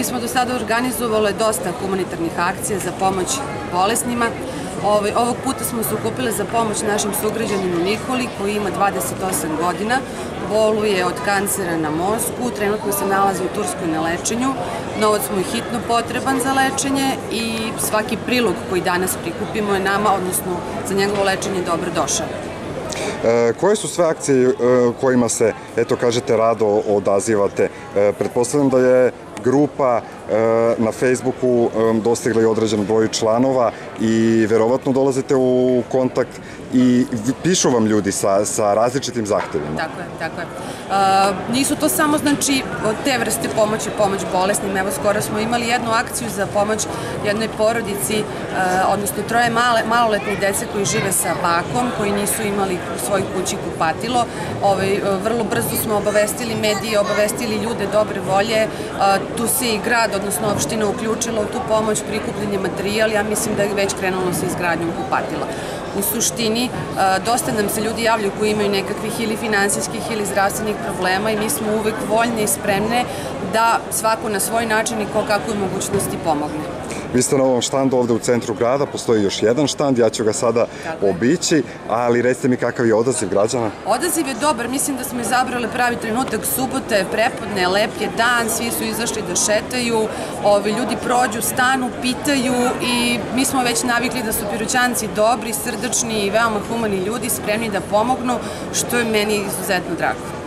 Mi smo do sada organizovali dosta humanitarnih akcija za pomoć bolesnima. Ovaj, ovog puta smo se ukupile za pomoć našim sugrađaninu Nikoli koji ima 28 godina, boluje od kancera na mozgu, trenutno se nalazi u Turskoj na lečenju. Novac mu je hitno potreban za lečenje i svaki prilog koji danas prikupimo je nama, odnosno za njegovo lečenje, dobro došao. E, koje su sve akcije e, kojima se, eto kažete, rado odazivate? E, pretpostavljam da je grupa na Facebooku dostigla i određen broj članova i verovatno dolazite u kontakt i pišu vam ljudi sa, sa različitim zahtevima. Tako je, tako je. Uh, nisu to samo, znači, te vrste pomoći, pomoć bolesnim. Evo, skoro smo imali jednu akciju za pomoć jednoj porodici, uh, odnosno troje male, maloletne dece koji žive sa bakom, koji nisu imali u svojoj kući kupatilo. Ovaj, vrlo brzo smo obavestili medije, obavestili ljude dobre volje. Uh, tu se i grad, odnosno opština uključila u tu pomoć, prikupljenje materijal. Ja mislim da je već krenulo sa izgradnjom kupatila u suštini dosta nam se ljudi javljaju koji imaju nekakvih ili finansijskih ili zdravstvenih problema i mi smo uvek voljne i spremne da svako na svoj način i ko kakvoj mogućnosti pomogne. Vi ste na ovom štandu ovde u centru grada, postoji još jedan štand, ja ću ga sada obići, ali recite mi kakav je odaziv građana? Odaziv je dobar, mislim da smo izabrali pravi trenutak, subota je prepodne, lep je dan, svi su izašli da šetaju, ovi ljudi prođu, stanu, pitaju i mi smo već navikli da su pirućanci dobri, srdačni i veoma humani ljudi, spremni da pomognu, što je meni izuzetno drago.